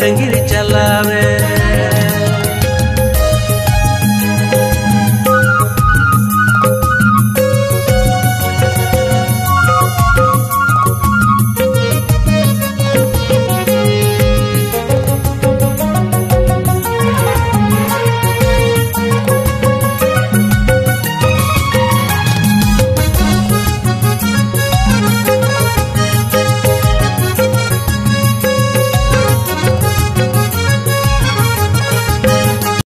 तंगिर चलावे।